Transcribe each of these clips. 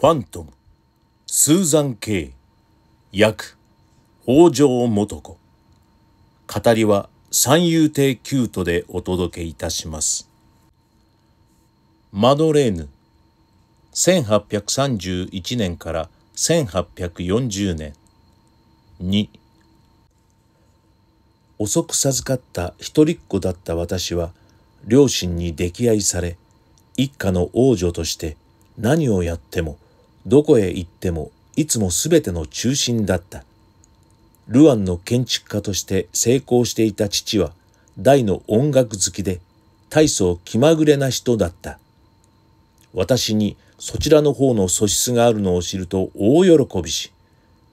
ファントムスーザン・ケイ役北条元子。語りは三遊亭キュートでお届けいたします。マドレーヌ1831年から1840年。2遅く授かった一人っ子だった私は両親に溺愛され一家の王女として何をやってもどこへ行ってもいつもすべての中心だった。ルアンの建築家として成功していた父は大の音楽好きで大層気まぐれな人だった。私にそちらの方の素質があるのを知ると大喜びし、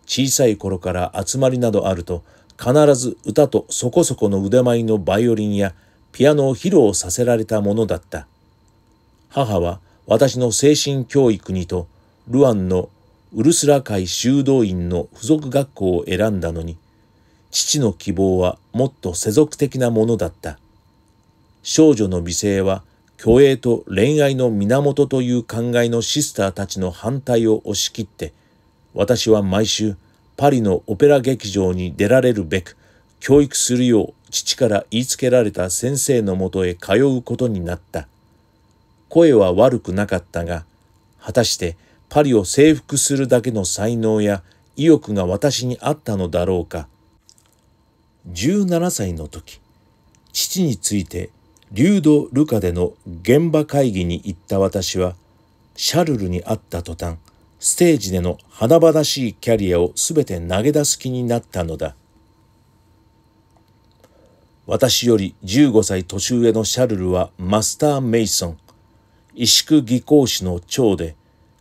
小さい頃から集まりなどあると必ず歌とそこそこの腕前のバイオリンやピアノを披露させられたものだった。母は私の精神教育にとルアンのウルスラ会修道院の付属学校を選んだのに、父の希望はもっと世俗的なものだった。少女の美声は虚栄と恋愛の源という考えのシスターたちの反対を押し切って、私は毎週パリのオペラ劇場に出られるべく、教育するよう父から言いつけられた先生のもとへ通うことになった。声は悪くなかったが、果たしてパリを征服するだけの才能や意欲が私にあったのだろうか。17歳の時、父についてリュード・ルカでの現場会議に行った私は、シャルルに会った途端、ステージでの華々しいキャリアをすべて投げ出す気になったのだ。私より15歳年上のシャルルはマスター・メイソン、萎縮技工士の長で、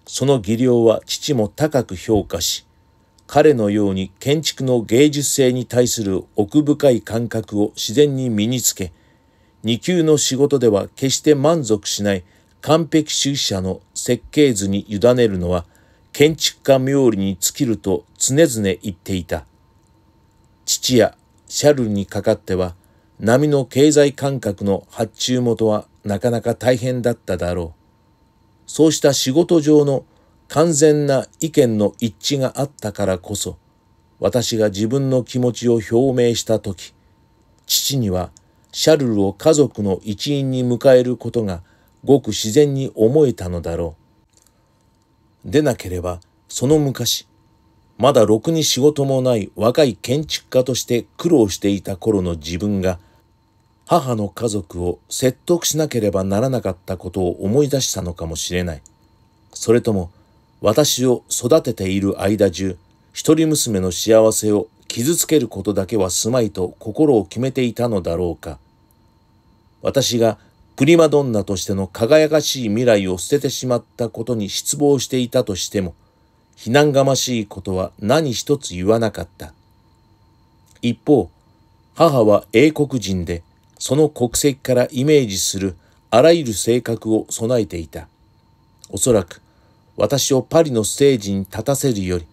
その技量は父も高く評価し、彼のように建築の芸術性に対する奥深い感覚を自然に身につけ、二級の仕事では決して満足しない完璧主義者の設計図に委ねるのは建築家冥利に尽きると常々言っていた。父やシャルルにかかっては波の経済感覚の発注元はなかなか大変だっただろう。そうした仕事上の完全な意見の一致があったからこそ、私が自分の気持ちを表明したとき、父にはシャルルを家族の一員に迎えることがごく自然に思えたのだろう。でなければ、その昔、まだろくに仕事もない若い建築家として苦労していた頃の自分が母の家族を説得しなければならなかったことを思い出したのかもしれない。それとも、私を育てている間中、一人娘の幸せを傷つけることだけはすまいと心を決めていたのだろうか。私がプリマドンナとしての輝かしい未来を捨ててしまったことに失望していたとしても、非難がましいことは何一つ言わなかった。一方、母は英国人で、その国籍からイメージするあらゆる性格を備えていた。おそらく私をパリのステージに立たせるより、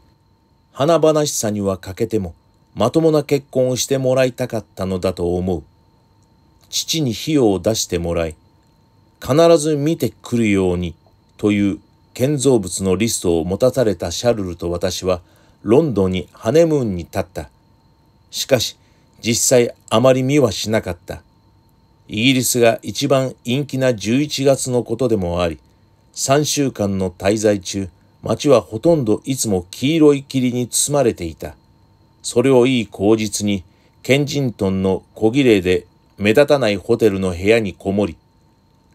華々しさには欠けてもまともな結婚をしてもらいたかったのだと思う。父に費用を出してもらい、必ず見てくるようにという建造物のリストを持たされたシャルルと私はロンドンにハネムーンに立った。しかし実際あまり見はしなかった。イギリスが一番陰気な11月のことでもあり、3週間の滞在中、街はほとんどいつも黄色い霧に包まれていた。それをいい口実に、ケンジントンの小綺麗で目立たないホテルの部屋にこもり、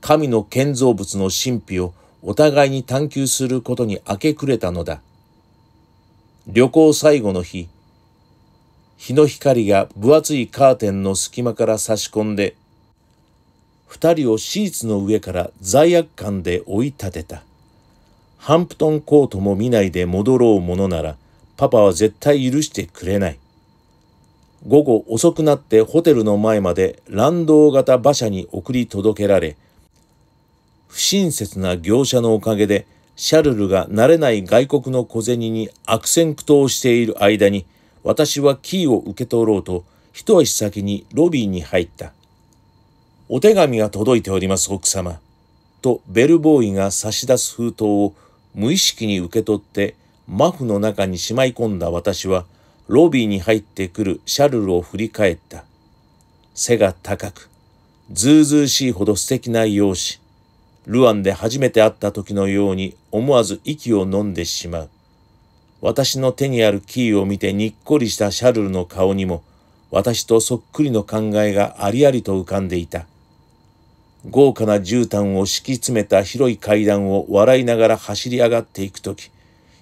神の建造物の神秘をお互いに探求することに明け暮れたのだ。旅行最後の日、日の光が分厚いカーテンの隙間から差し込んで二人をシーツの上から罪悪感で追い立てた。ハンプトンコートも見ないで戻ろうものなら、パパは絶対許してくれない。午後遅くなってホテルの前まで乱道型馬車に送り届けられ、不親切な業者のおかげで、シャルルが慣れない外国の小銭に悪戦苦闘している間に、私はキーを受け取ろうと、一足先にロビーに入った。お手紙が届いております、奥様。とベルボーイが差し出す封筒を無意識に受け取ってマフの中にしまい込んだ私はロビーに入ってくるシャルルを振り返った。背が高く、ずうずうしいほど素敵な容姿。ルアンで初めて会った時のように思わず息を飲んでしまう。私の手にあるキーを見てにっこりしたシャルルの顔にも私とそっくりの考えがありありと浮かんでいた。豪華な絨毯を敷き詰めた広い階段を笑いながら走り上がっていくとき、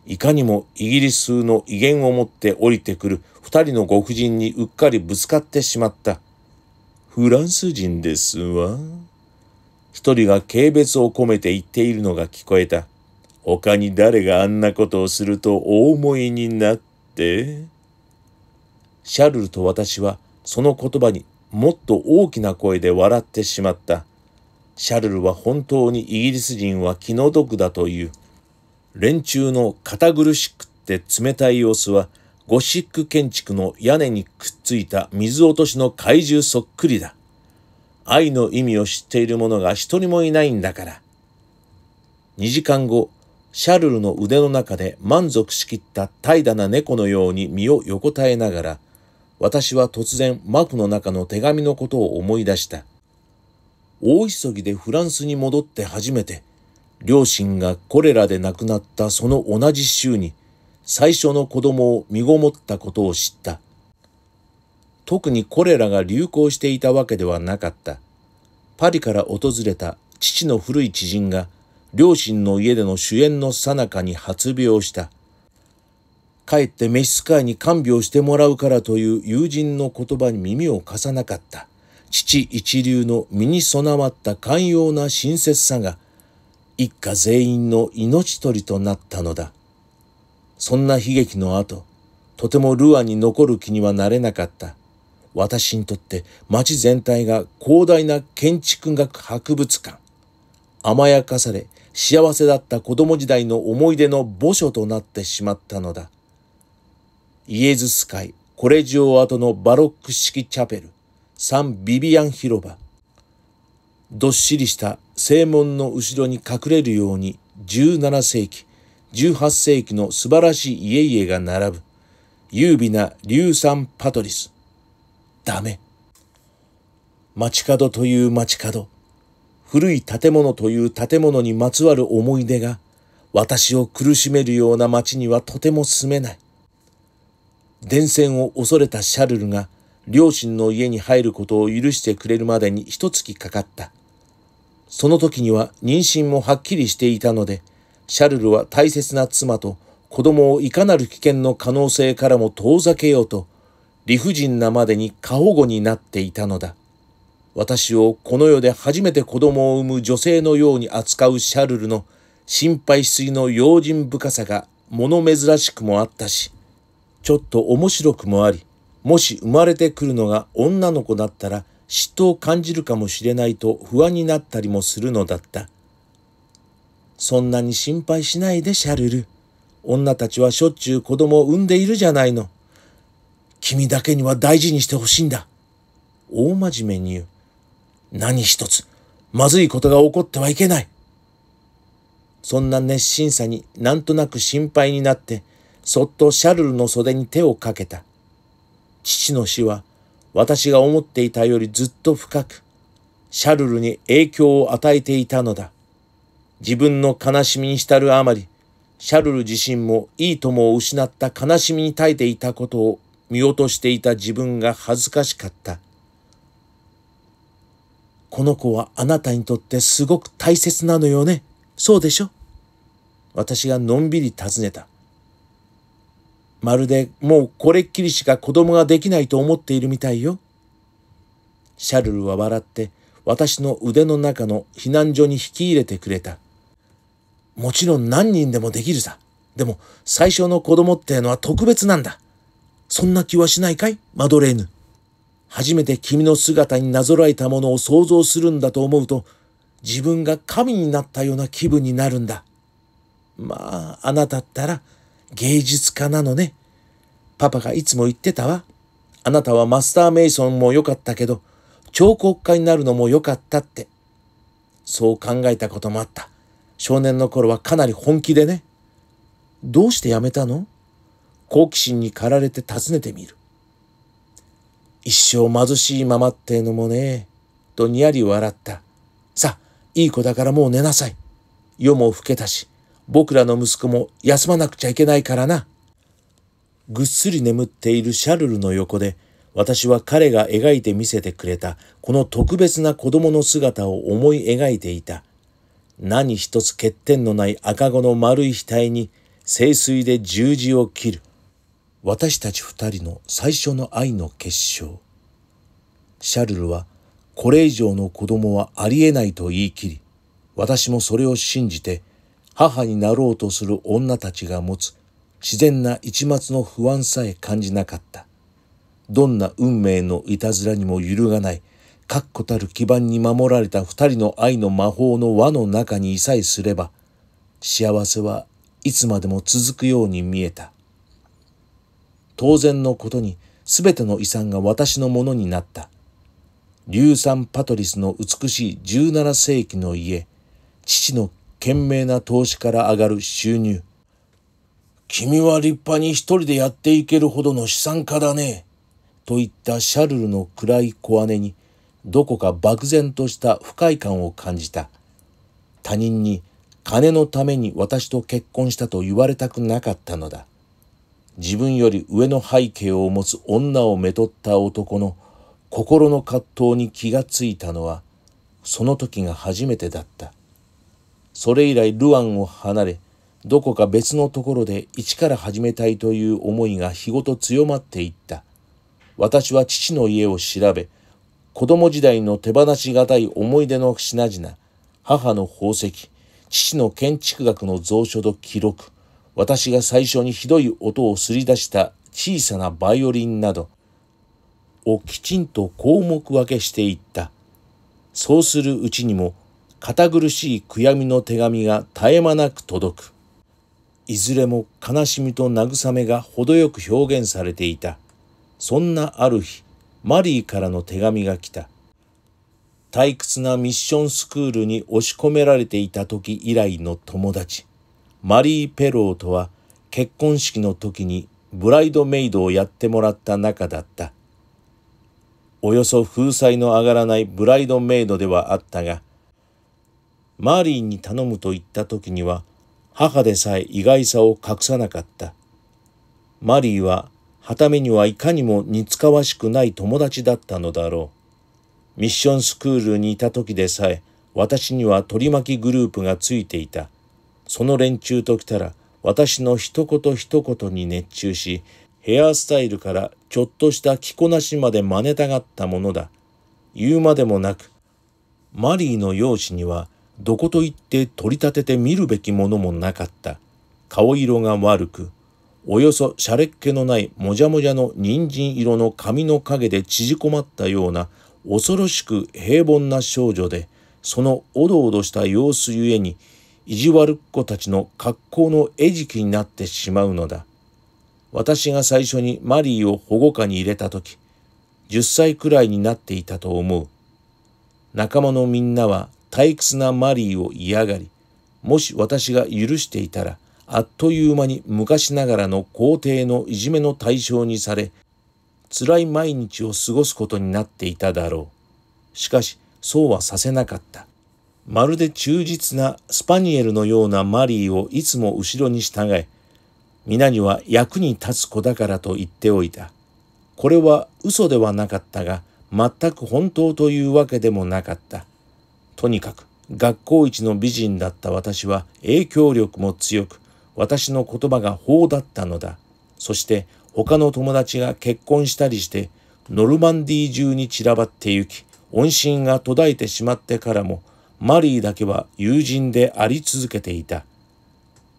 いかにもイギリスの威厳を持って降りてくる二人のご婦人にうっかりぶつかってしまった。フランス人ですわ。一人が軽蔑を込めて言っているのが聞こえた。他に誰があんなことをするとお思いになって。シャルルと私はその言葉にもっと大きな声で笑ってしまった。シャルルは本当にイギリス人は気の毒だという。連中の堅苦しくって冷たい様子はゴシック建築の屋根にくっついた水落としの怪獣そっくりだ。愛の意味を知っている者が一人もいないんだから。二時間後、シャルルの腕の中で満足しきった怠惰な猫のように身を横たえながら、私は突然マフの中の手紙のことを思い出した。大急ぎでフランスに戻って初めて、両親がコレラで亡くなったその同じ週に最初の子供を身ごもったことを知った。特にコレラが流行していたわけではなかった。パリから訪れた父の古い知人が両親の家での主演の最中に発病した。帰って召使いに看病してもらうからという友人の言葉に耳を貸さなかった。父一流の身に備わった寛容な親切さが一家全員の命取りとなったのだ。そんな悲劇の後、とてもルアに残る気にはなれなかった。私にとって町全体が広大な建築学博物館。甘やかされ幸せだった子供時代の思い出の墓所となってしまったのだ。イエズス会コレジオ跡のバロック式チャペル、サン・ビビアン広場。どっしりした正門の後ろに隠れるように17世紀、18世紀の素晴らしい家々が並ぶ。優美な硫酸パトリス。ダメ。街角という街角。古い建物という建物にまつわる思い出が私を苦しめるような街にはとても住めない。電線を恐れたシャルルが両親の家に入ることを許してくれるまでに一月かかった。その時には妊娠もはっきりしていたので、シャルルは大切な妻と子供をいかなる危険の可能性からも遠ざけようと、理不尽なまでに過保護になっていたのだ。私をこの世で初めて子供を産む女性のように扱うシャルルの心配しすぎの用心深さが物珍しくもあったし、ちょっと面白くもあり、もし生まれてくるのが女の子だったら嫉妬を感じるかもしれないと不安になったりもするのだった。そんなに心配しないでシャルル。女たちはしょっちゅう子供を産んでいるじゃないの。君だけには大事にしてほしいんだ。大真面目に言う。何一つ、まずいことが起こってはいけない。そんな熱心さになんとなく心配になって、そっとシャルルの袖に手をかけた。父の死は私が思っていたよりずっと深く、シャルルに影響を与えていたのだ。自分の悲しみに浸るあまり、シャルル自身もいい友を失った悲しみに耐えていたことを見落としていた自分が恥ずかしかった。この子はあなたにとってすごく大切なのよね。そうでしょ？私がのんびり尋ねた。まるでもうこれっきりしか子供ができないと思っているみたいよ。シャルルは笑って私の腕の中の避難所に引き入れてくれた。もちろん何人でもできるさ。でも最初の子供ってのは特別なんだ。そんな気はしないかい？マドレーヌ。初めて君の姿になぞらえたものを想像するんだと思うと、自分が神になったような気分になるんだ。まあ、あなたったら、芸術家なのね。パパがいつも言ってたわ。あなたはマスター・メイソンも良かったけど、彫刻家になるのも良かったって。そう考えたこともあった。少年の頃はかなり本気でね。どうして辞めたの？好奇心に駆られて尋ねてみる。一生貧しいままってのもね、とにやり笑った。さあ、いい子だからもう寝なさい。夜も更けたし、僕らの息子も休まなくちゃいけないからな。ぐっすり眠っているシャルルの横で、私は彼が描いて見せてくれたこの特別な子供の姿を思い描いていた。何一つ欠点のない赤子の丸い額に清水で十字を切る。私たち二人の最初の愛の結晶。シャルルはこれ以上の子供はありえないと言い切り、私もそれを信じて母になろうとする女たちが持つ自然な一末の不安さえ感じなかった。どんな運命のいたずらにも揺るがない確固たる基盤に守られた二人の愛の魔法の輪の中にいさえすれば幸せはいつまでも続くように見えた当然のことに全ての遺産が私のものになった硫酸パトリスの美しい17世紀の家父の懸命な投資から上がる収入君は立派に一人でやっていけるほどの資産家だね。といったシャルルの暗い小姉にどこか漠然とした不快感を感じた。他人に金のために私と結婚したと言われたくなかったのだ。自分より上の背景を持つ女をめとった男の心の葛藤に気がついたのはその時が初めてだった。それ以来ルアンを離れどこか別のところで一から始めたいという思いが日ごと強まっていった。私は父の家を調べ、子供時代の手放しがたい思い出の品々、母の宝石、父の建築学の蔵書と記録、私が最初にひどい音をすり出した小さなバイオリンなどをきちんと項目分けしていった。そうするうちにも堅苦しい悔やみの手紙が絶え間なく届く。いずれも悲しみと慰めが程よく表現されていた。そんなある日、マリーからの手紙が来た。退屈なミッションスクールに押し込められていた時以来の友達、マリー・ペローとは結婚式の時にブライドメイドをやってもらった仲だった。およそ風采の上がらないブライドメイドではあったが、マーリーに頼むと言った時には母でさえ意外さを隠さなかった。マリーははためにはいかにも似つかわしくない友達だったのだろう。ミッションスクールにいた時でさえ、私には取り巻きグループがついていた。その連中と来たら、私の一言一言に熱中し、ヘアスタイルからちょっとした着こなしまで真似たがったものだ。言うまでもなく、マリーの容姿には、どこと言って取り立てて見るべきものもなかった。顔色が悪く、およそしゃれっ気のないもじゃもじゃの人参色の髪の影で縮こまったような恐ろしく平凡な少女でそのおどおどした様子ゆえに意地悪っ子たちの格好の餌食になってしまうのだ私が最初にマリーを保護下に入れた時10歳くらいになっていたと思う仲間のみんなは退屈なマリーを嫌がりもし私が許していたらあっという間に昔ながらの皇帝のいじめの対象にされ、辛い毎日を過ごすことになっていただろう。しかし、そうはさせなかった。まるで忠実なスパニエルのようなマリーをいつも後ろに従え、皆には役に立つ子だからと言っておいた。これは嘘ではなかったが、全く本当というわけでもなかった。とにかく、学校一の美人だった私は影響力も強く、私の言葉が法だったのだ。そして他の友達が結婚したりしてノルマンディー中に散らばってゆき、音信が途絶えてしまってからもマリーだけは友人であり続けていた。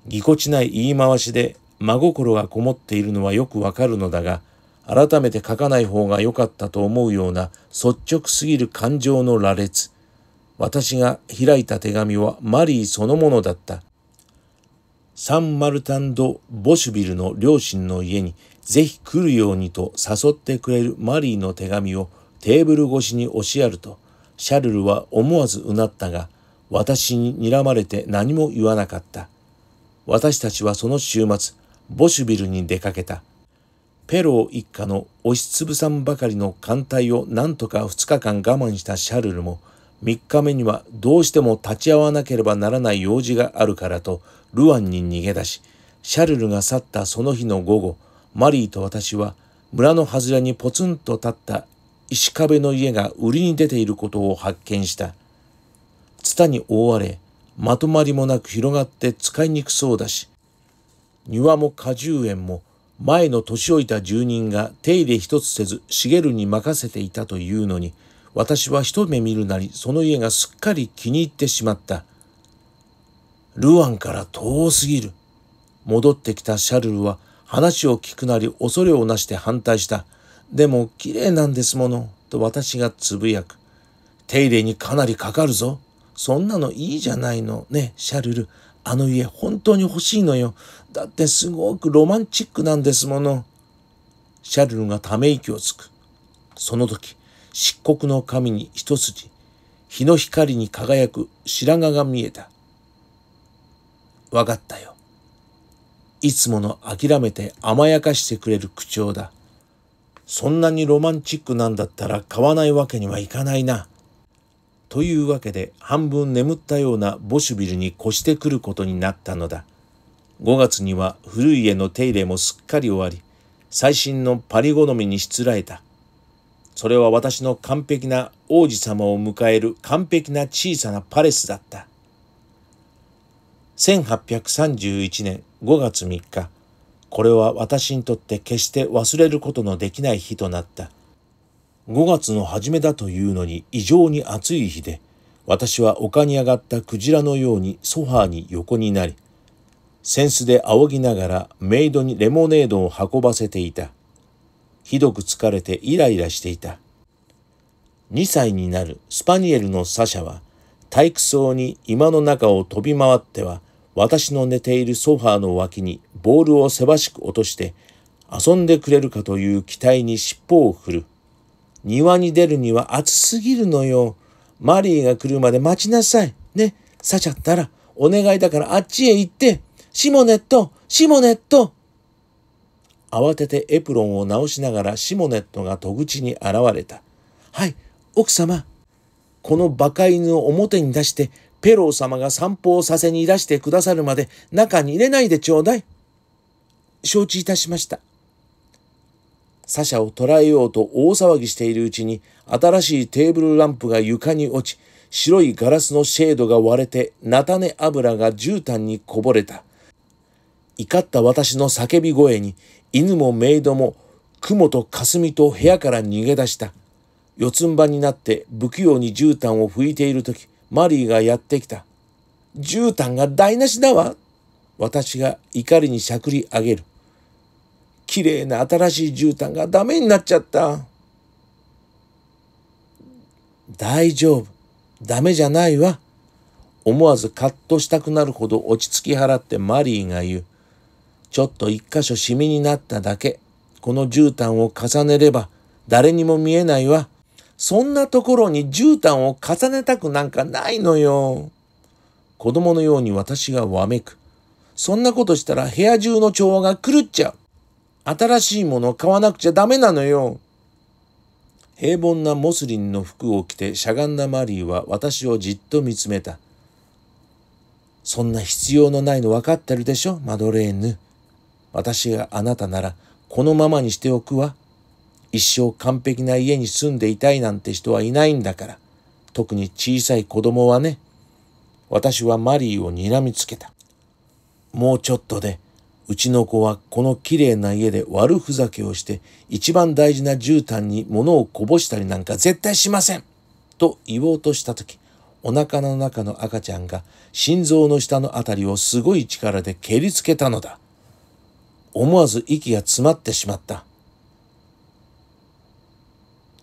ぎこちない言い回しで真心がこもっているのはよくわかるのだが、改めて書かない方が良かったと思うような率直すぎる感情の羅列。私が開いた手紙はマリーそのものだった。サン・マルタン・ド・ボシュビルの両親の家にぜひ来るようにと誘ってくれるマリーの手紙をテーブル越しに押しやると、シャルルは思わずうなったが、私に睨まれて何も言わなかった。私たちはその週末、ボシュビルに出かけた。ペロー一家の押しつぶさんばかりの艦隊を何とか2日間我慢したシャルルも、3日目にはどうしても立ち会わなければならない用事があるからとルアンに逃げ出し、シャルルが去ったその日の午後、マリーと私は村の外れにポツンと立った石壁の家が売りに出ていることを発見した。ツタに覆われ、まとまりもなく広がって使いにくそうだし、庭も果樹園も前の年老いた住人が手入れ一つせず茂るに任せていたというのに、私は一目見るなりその家がすっかり気に入ってしまった。ルアンから遠すぎる。戻ってきたシャルルは話を聞くなり恐れをなして反対した。でも綺麗なんですもの。と私がつぶやく。手入れにかなりかかるぞ。そんなのいいじゃないの。ね、シャルル。あの家本当に欲しいのよ。だってすごくロマンチックなんですもの。シャルルがため息をつく。その時、漆黒の髪に一筋、日の光に輝く白髪が見えた。わかったよ。いつもの諦めて甘やかしてくれる口調だ。そんなにロマンチックなんだったら買わないわけにはいかないな。というわけで半分眠ったようなボシュビルに越してくることになったのだ。5月には古い家の手入れもすっかり終わり、最新のパリ好みにしつらえた。それは私の完璧な王子様を迎える完璧な小さなパレスだった。1831年5月3日、これは私にとって決して忘れることのできない日となった。5月の初めだというのに異常に暑い日で、私は丘に上がったクジラのようにソファーに横になり、扇子で仰ぎながらメイドにレモネードを運ばせていた。ひどく疲れてイライラしていた。2歳になるスパニエルのサシャは体育層に今の中を飛び回っては私の寝ているソファーの脇にボールをせばしく落として遊んでくれるかという期待に尻尾を振る。庭に出るには暑すぎるのよ。マリーが来るまで待ちなさい。ね、サチャったらお願いだからあっちへ行って、シモネット、シモネット。慌ててエプロンを直しながらシモネットが戸口に現れた。はい、奥様。この馬鹿犬を表に出してペロー様が散歩をさせにいらしてくださるまで中に入れないでちょうだい。承知いたしました。サシャを捕らえようと大騒ぎしているうちに新しいテーブルランプが床に落ち、白いガラスのシェードが割れて菜種油が絨毯にこぼれた。怒った私の叫び声に犬もメイドも雲と霞と部屋から逃げ出した。四つん這いになって不器用に絨毯を拭いているとき、マリーがやってきた。絨毯が台無しだわ。私が怒りにしゃくり上げる。きれいな新しい絨毯がダメになっちゃった。大丈夫。ダメじゃないわ。思わずカッとしたくなるほど落ち着き払ってマリーが言う。ちょっと一箇所シミになっただけ。この絨毯を重ねれば誰にも見えないわ。そんなところに絨毯を重ねたくなんかないのよ。子供のように私がわめく。そんなことしたら部屋中の調和が狂っちゃう。新しいものを買わなくちゃダメなのよ。平凡なモスリンの服を着てしゃがんだマリーは私をじっと見つめた。そんな必要のないの分かってるでしょ、マドレーヌ。私があなたならこのままにしておくわ。一生完璧な家に住んでいたいなんて人はいないんだから。特に小さい子供はね。私はマリーを睨みつけた。もうちょっとで、うちの子はこのきれいな家で悪ふざけをして一番大事な絨毯に物をこぼしたりなんか絶対しませんと言おうとしたとき、お腹の中の赤ちゃんが心臓の下のあたりをすごい力で蹴りつけたのだ。思わず息が詰まってしまった。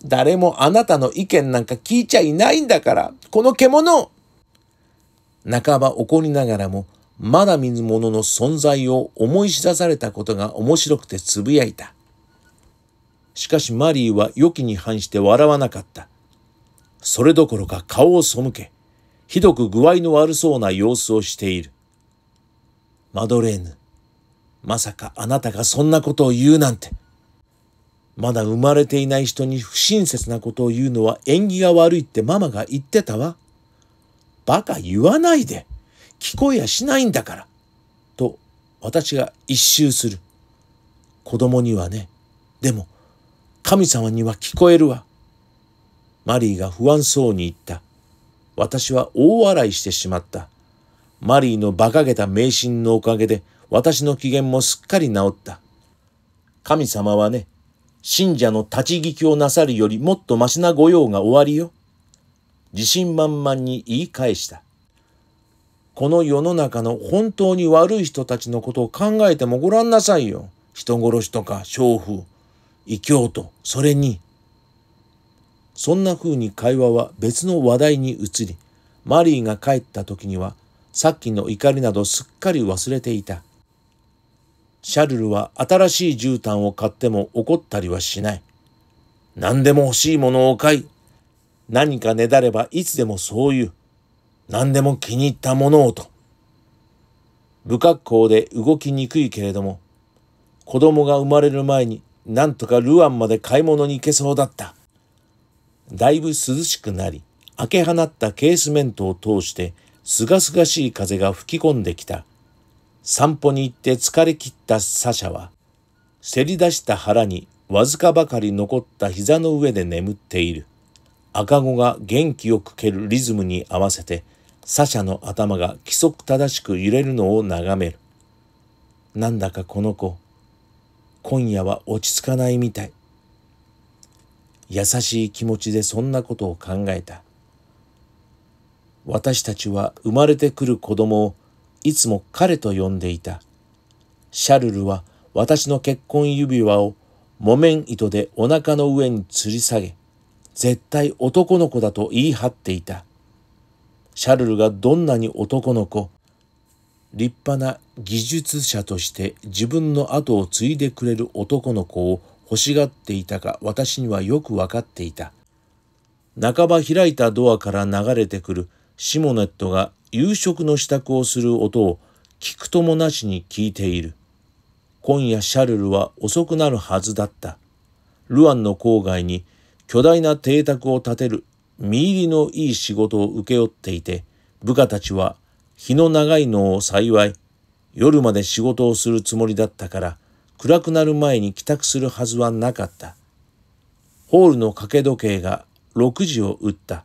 誰もあなたの意見なんか聞いちゃいないんだから、この獣半ば怒りながらも、まだ見ぬ者の存在を思い知らされたことが面白くてつぶやいた。しかしマリーは良きに反して笑わなかった。それどころか顔を背け、ひどく具合の悪そうな様子をしている。マドレーヌ、まさかあなたがそんなことを言うなんて。まだ生まれていない人に不親切なことを言うのは縁起が悪いってママが言ってたわ。バカ言わないで。聞こえやしないんだから。と私が一周する。子供にはね。でも神様には聞こえるわ。マリーが不安そうに言った。私は大笑いしてしまった。マリーの馬鹿げた迷信のおかげで私の機嫌もすっかり治った。神様はね、信者の立ち聞きをなさるよりもっとましな御用が終わりよ。自信満々に言い返した。この世の中の本当に悪い人たちのことを考えてもごらんなさいよ。人殺しとか娼婦、異教徒、それに。そんな風に会話は別の話題に移り、マリーが帰った時にはさっきの怒りなどすっかり忘れていた。シャルルは新しい絨毯を買っても怒ったりはしない。何でも欲しいものを買い、何かねだればいつでもそう言う。何でも気に入ったものをと。不格好で動きにくいけれども、子供が生まれる前になんとかルアンまで買い物に行けそうだった。だいぶ涼しくなり、開け放ったケースメントを通してすがすがしい風が吹き込んできた。散歩に行って疲れ切ったサシャは、せり出した腹にわずかばかり残った膝の上で眠っている。赤子が元気よく蹴るリズムに合わせて、サシャの頭が規則正しく揺れるのを眺める。なんだかこの子、今夜は落ち着かないみたい。優しい気持ちでそんなことを考えた。私たちは生まれてくる子供をいつも彼と呼んでいた。シャルルは私の結婚指輪を木綿糸でお腹の上に吊り下げ、絶対男の子だと言い張っていた。シャルルがどんなに男の子、立派な技術者として自分の後を継いでくれる男の子を欲しがっていたか私にはよくわかっていた。半ば開いたドアから流れてくるシモネットが夕食の支度をする音を聞くともなしに聞いている。今夜シャルルは遅くなるはずだった。ルアンの郊外に巨大な邸宅を建てる見入りのいい仕事を請け負っていて、部下たちは日の長いのを幸い、夜まで仕事をするつもりだったから、暗くなる前に帰宅するはずはなかった。ホールの掛け時計が6時を打った。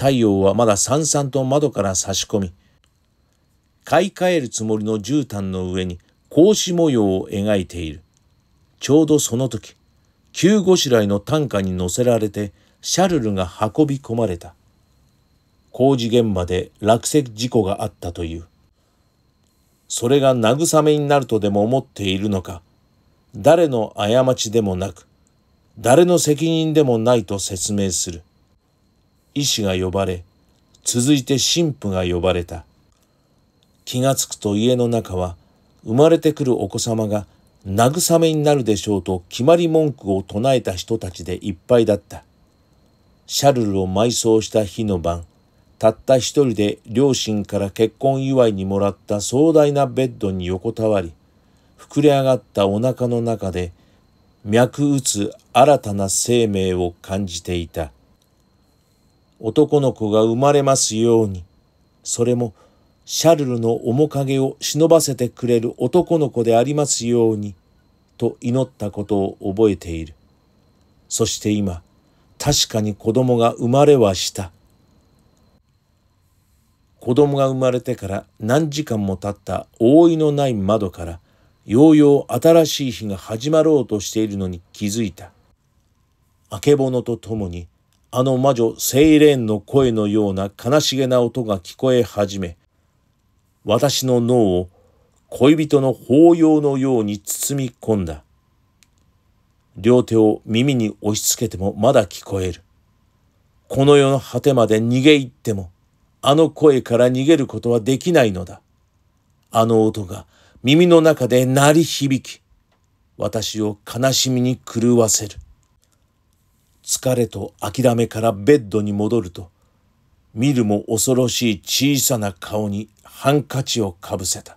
太陽はまださんさんと窓から差し込み、買い替えるつもりの絨毯の上に格子模様を描いている。ちょうどその時、急ごしらえの担架に乗せられてシャルルが運び込まれた。工事現場で落石事故があったという。それが慰めになるとでも思っているのか、誰の過ちでもなく、誰の責任でもないと説明する。医師が呼ばれ、続いて神父が呼ばれた。気がつくと家の中は、生まれてくるお子様が慰めになるでしょうと決まり文句を唱えた人たちでいっぱいだった。シャルルを埋葬した日の晩、たった一人で両親から結婚祝いにもらった壮大なベッドに横たわり、膨れ上がったお腹の中で脈打つ新たな生命を感じていた。男の子が生まれますように、それもシャルルの面影を忍ばせてくれる男の子でありますように、と祈ったことを覚えている。そして今、確かに子供が生まれはした。子供が生まれてから何時間も経った覆いのない窓から、ようよう新しい日が始まろうとしているのに気づいた。あけぼのとともにあの魔女セイレーンの声のような悲しげな音が聞こえ始め、私の脳を恋人の抱擁のように包み込んだ。両手を耳に押し付けてもまだ聞こえる。この世の果てまで逃げ入っても、あの声から逃げることはできないのだ。あの音が耳の中で鳴り響き、私を悲しみに狂わせる。疲れと諦めからベッドに戻ると、見るも恐ろしい小さな顔にハンカチをかぶせた。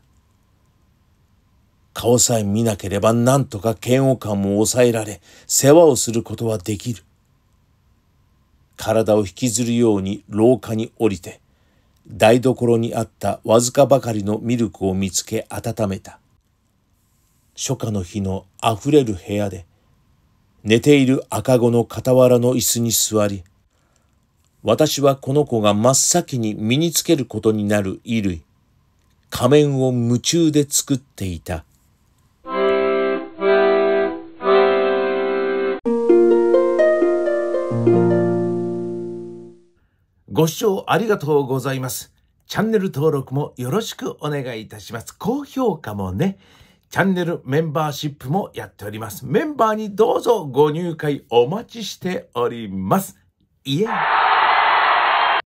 顔さえ見なければ何とか嫌悪感も抑えられ、世話をすることはできる。体を引きずるように廊下に降りて、台所にあったわずかばかりのミルクを見つけ温めた。初夏の日のあふれる部屋で、寝ている赤子の傍らの椅子に座り、私はこの子が真っ先に身につけることになる衣類、仮面を夢中で作っていた。ご視聴ありがとうございます。チャンネル登録もよろしくお願いいたします。高評価もね、チャンネルメンバーシップもやっております。メンバーにどうぞご入会お待ちしております。イエーイ